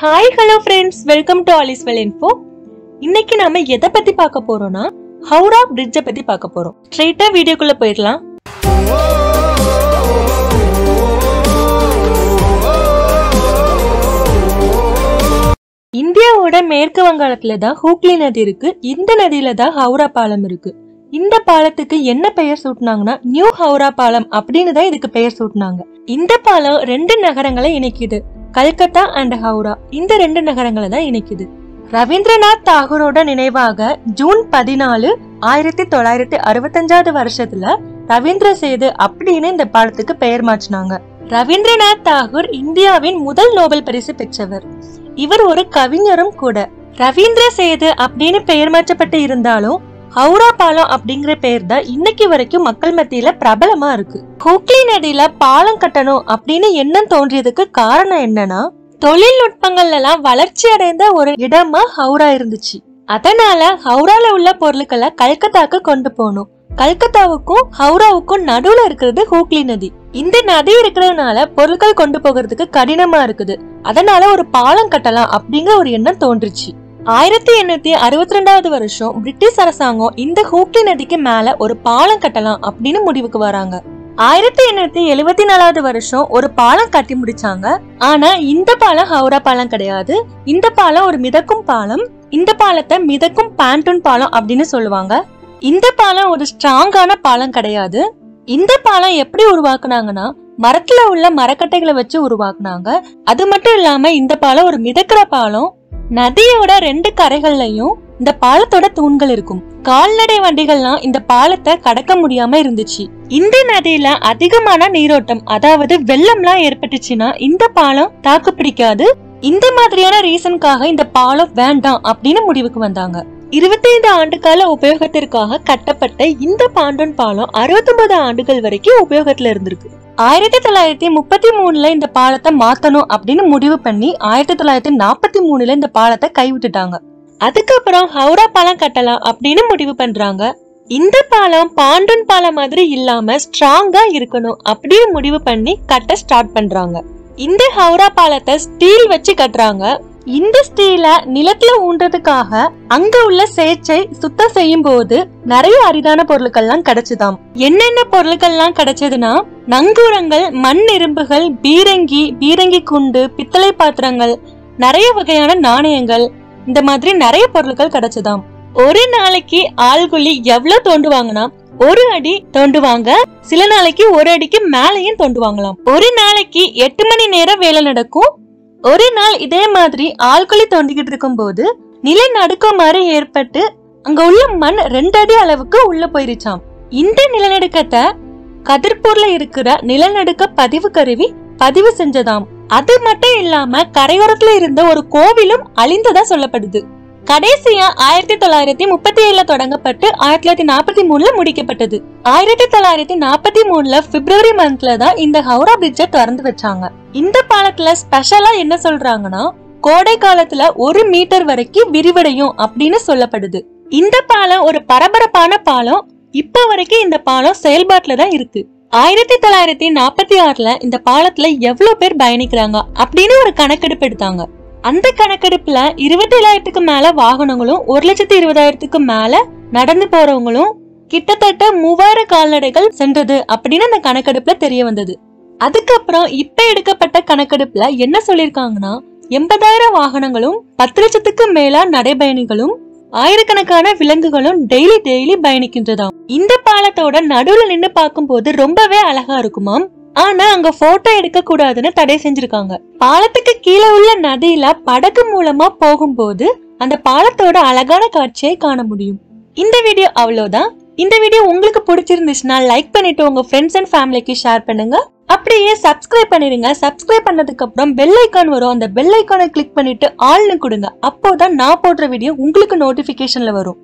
Hi hello friends welcome to all is well info இன்னைக்கு நாம எதை பத்தி பார்க்க போறோம்னா ஹவுரா பிரிட்ஜை பத்தி பார்க்க போறோம். ஸ்ட்ரெயிட்டா வீடியோக்குள்ள போயிடலாம். இந்தியாவோட மேற்கு வங்காளத்துல தான் ஹூக்லி நதி இருக்கு. இந்த நதியில தான் ஹவுரா பாலம் இருக்கு. இந்த பாலத்துக்கு என்ன பெயர் சூட்டினாங்கன்னா நியூ ஹவுரா பாலம் அப்படின்னு தான் இதுக்கு பெயர் சூட்டினாங்க. இந்த பாலம் ரெண்டு நகரங்களை இணைக்குது. கல்கத்தா அண்ட் ஹவுரா இந்த ரெண்டு நகரங்களை தான் இணைக்குது. ரவீந்திரநாத் தாகூரோட நினைவாக ஜூன் பதினாலு ஆயிரத்தி தொள்ளாயிரத்தி அறுபத்தஞ்சாவது வருஷத்துல ரவீந்திர சேது அப்படின்னு இந்த பாலத்துக்கு பெயர் மாற்றினாங்க. ரவீந்திரநாத் தாகூர் இந்தியாவின் முதல் நோபல் பரிசு பெற்றவர். இவர் ஒரு கவிஞரும் கூட. ரவீந்திர சேது அப்படின்னு பெயர் மாற்றப்பட்டு இருந்தாலும் ஹவுரா பாலம் அப்படிங்கிற பேர் தான் இன்னைக்கு வரைக்கும் மக்கள் மத்தியில பிரபலமா இருக்கு. ஹூக்ளி நதியில பாலம் கட்டணும் அப்படின்னு எண்ணம் தோன்றியதுக்கு காரணம் என்னன்னா தொழில்நுட்பங்கள்ல எல்லாம் வளர்ச்சி அடைந்த ஒரு இடமா ஹவுரா இருந்துச்சு. அதனால ஹவுரால உள்ள பொருட்களை கல்கத்தாக்கு கொண்டு போகணும். கல்கத்தாவுக்கும் ஹவுராவுக்கும் நடுவுல இருக்கிறது ஹூக்ளி நதி. இந்த நதி இருக்கிறதுனால பொருட்கள் கொண்டு போகிறதுக்கு கடினமா இருக்குது. அதனால ஒரு பாலம் கட்டலாம் அப்படிங்கிற ஒரு எண்ணம் தோன்றுச்சு. ஆயிரத்தி எண்ணூத்தி அறுபத்தி ரெண்டாவது வருஷம் பிரிட்டிஷ் அரசாங்கம் இந்த ஹூக்லி நதிக்கு மேல ஒரு பாலம் கட்டலாம் அப்படின்னு முடிவுக்கு வராங்க. ஆயிரத்தி எண்ணூத்தி எழுபத்தி நாலாவது வருஷம் ஒரு பாலம் கட்டி முடிச்சாங்க. ஆனா இந்த பாலம் ஹவுரா பாலம் கிடையாது. இந்த பாலம் ஒரு மிதக்கும் பாலம். இந்த பாலத்தை மிதக்கும் பேண்டூன் பாலம் அப்படின்னு சொல்லுவாங்க. இந்த பாலம் ஒரு ஸ்ட்ராங்கான பாலம் கிடையாது. இந்த பாலம் எப்படி உருவாக்குனாங்கன்னா மரத்துல உள்ள மரக்கட்டைகளை வச்சு உருவாக்குனாங்க. அது மட்டும் இல்லாம இந்த பாலம் ஒரு மிதக்கிற பாலம் நதியோட ரெண்டு கரைகள்லயும் இந்த பாலத்தோட தூண்கள் இருக்கும். கால்நடை வண்டிகள்லாம் இந்த பாலத்தை கடக்க முடியாம இருந்துச்சு. இந்த நதியில அதிகமான நீரோட்டம் அதாவது வெள்ளம்லாம் ஏற்பட்டுச்சுன்னா இந்த பாலம் தாக்கு பிடிக்காது இந்த மாதிரியான ரீசனுக்காக இந்த பாலம் வேண்டாம் அப்படின்னு முடிவுக்கு வந்தாங்க. இருபத்தைந்து ஆண்டு கால உபயோகத்திற்காக கட்டப்பட்ட இந்த பாண்டோன் பாலம் அறுபத்தொன்பது ஆண்டுகள் வரைக்கும் உபயோகத்துல இருந்திருக்கு. ஆயிரத்தி தொள்ளாயிரத்தி முப்பத்தி மூணுல இந்த பாலத்தை மாத்தணும் அப்படின்னு முடிவு பண்ணி ஆயிரத்தி தொள்ளாயிரத்தி நாற்பத்தி மூணுல இந்த பாலத்தை கைவிட்டுட்டாங்க. அதுக்கப்புறம் ஹவுரா பாலம் கட்டலாம் அப்படின்னு முடிவு பண்றாங்க. இந்த பாலம் பாண்டூன் பாலம் மாதிரி இல்லாம ஸ்ட்ராங்கா இருக்கணும் அப்படின்னு முடிவு பண்ணி கட்ட ஸ்டார்ட் பண்றாங்க. இந்த ஹவுரா பாலத்தை ஸ்டீல் வச்சு கட்டுறாங்க. இந்த ஸ்டீல நிலத்துல ஊன்றதுக்காக அங்க உள்ள சேர்ச்சை சுத்தம் செய்யும் போது நிறைய அரிதான பொருட்கள்லாம் கிடைச்சுதாம். என்னென்ன பொருட்கள்லாம் கிடைச்சதுன்னா நங்கூரங்கள் மண் இரும்புகள் பீரங்கி பீரங்கி குண்டு பித்தளை பாத்திரங்கள் நிறைய வகையான நாணயங்கள் இந்த மாதிரி நிறைய பொருட்கள் கிடைச்சதாம். ஒரு நாளைக்கு ஆள்குழி எவ்வளவு தோண்டுவாங்கன்னா ஒரு அடி தோண்டுவாங்க சில நாளைக்கு ஒரு அடிக்கு மேலேயும் தோண்டுவாங்களாம் ஒரு நாளைக்கு எட்டு மணி நேரம் வேலை நடக்கும் ஒரு நாள் இதே மாதிரி ஆழ்குழி தோண்டிக்கிட்டு இருக்கும் போது நிலநடுக்கம் மாதிரி ஏற்பட்டு அங்க உள்ள மண் ரெண்டு அடி அளவுக்கு உள்ள போயிருச்சாம். இந்த நிலநடுக்கத்தை கதிர்பூர்ல இருக்கிற நிலநடுக்க பதிவு கருவி பதிவு செஞ்சதாம். அது மட்டும் இல்லாம கரையோரத்துல இருந்த ஒரு கோவிலும் அழிந்ததா சொல்லப்படுது. கடைசியா ஆயிரத்தி தொள்ளாயிரத்தி முப்பத்தி ஏழுல தொடங்கப்பட்டு ஆயிரத்தி தொள்ளாயிரத்தி நாற்பத்தி மூணுல முடிக்கப்பட்டது. ஆயிரத்தி தொள்ளாயிரத்தி நாற்பத்தி மூணுல பிப்ரவரி மந்த்ல தான் இந்த ஹவுரா பிரிட்ஜை திறந்து வச்சாங்க. இந்த பாலத்துல ஸ்பெஷலா என்ன சொல்றாங்கன்னா கோடை காலத்துல ஒரு மீட்டர் வரைக்கும் விரிவடையும் அப்படின்னு சொல்லப்படுது. இந்த பாலம் ஒரு பரபரப்பான பாலம். இப்ப வரைக்கும் இந்த பாலம் செயல்பாட்டுல தான் இருக்கு. ஆயிரத்தி தொள்ளாயிரத்தி நாற்பத்தி ஆறுல இந்த பாலத்துல எவ்வளவு பேர் பயணிக்கிறாங்க அப்படின்னு ஒரு கணக்கெடுப்பு எடுத்தாங்க. அந்த கணக்கெடுப்புல இருபத்தி ஏழாயிரத்துக்கு மேல வாகனங்களும் ஒரு லட்சத்தி இருபதாயிரத்துக்கு மேல நடந்து போறவங்களும் கிட்டத்தட்ட மூவாயிரம் கால்நடைகள் சென்றது அப்படின்னு அந்த கணக்கெடுப்புல தெரிய வந்தது. அதுக்கப்புறம் இப்ப எடுக்கப்பட்ட கணக்கெடுப்புல என்ன சொல்லிருக்காங்கன்னா எண்பதாயிரம் வாகனங்களும் பத்து லட்சத்துக்கு மேல நடைபயணிகளும் ஆயிரக்கணக்கான விலங்குகளும் டெய்லி டெய்லி பயணிக்கின்றதாம். இந்த பாலத்தோட நடுவுல நின்னு பார்க்கும்போது ரொம்பவே அழகா இருக்குமாம். ஆனா அங்க போட்டோ எடுக்க கூடாதுன்னு தடை செஞ்சிருக்காங்க. பாலத்துக்கு கீழே உள்ள நதியில படகு மூலமா போகும்போது அந்த பாலத்தோட அழகான காட்சியை காண முடியும். இந்த வீடியோ அவ்வளோதான். இந்த வீடியோ உங்களுக்கு பிடிச்சிருந்துச்சுன்னா லைக் பண்ணிட்டு உங்க ஃப்ரெண்ட்ஸ் அண்ட் ஃபேமிலிக்கு ஷேர் பண்ணுங்க. அப்படியே சப்ஸ்கிரைப் பண்ணிருங்க சப்ஸ்கிரைப் பண்ணதுக்கு அப்புறம் பெல் ஐக்கான் வரும். அந்த பெல் ஐக்கானை கிளிக் பண்ணிட்டு ஆள்னு கொடுங்க. அப்போதான் நான் போடுற வீடியோ உங்களுக்கு நோட்டிபிகேஷன்ல வரும்.